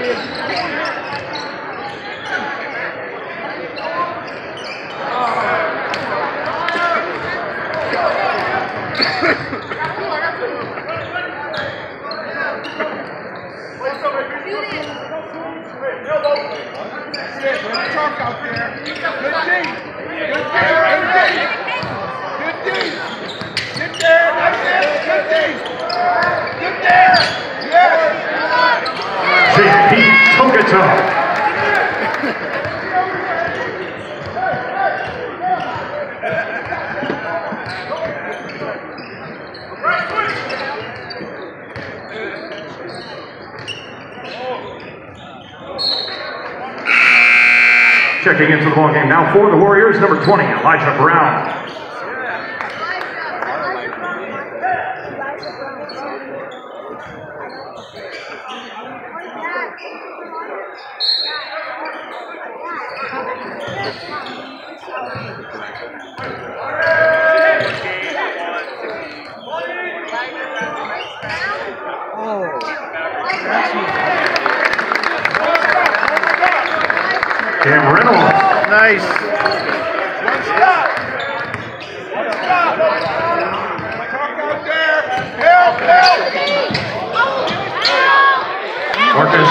JP Checking into the ballgame now for the Warriors, number 20, Elijah Brown. Oh. Cam Reynolds. Nice. One stop. One stop. Out there. Help, help. Marcus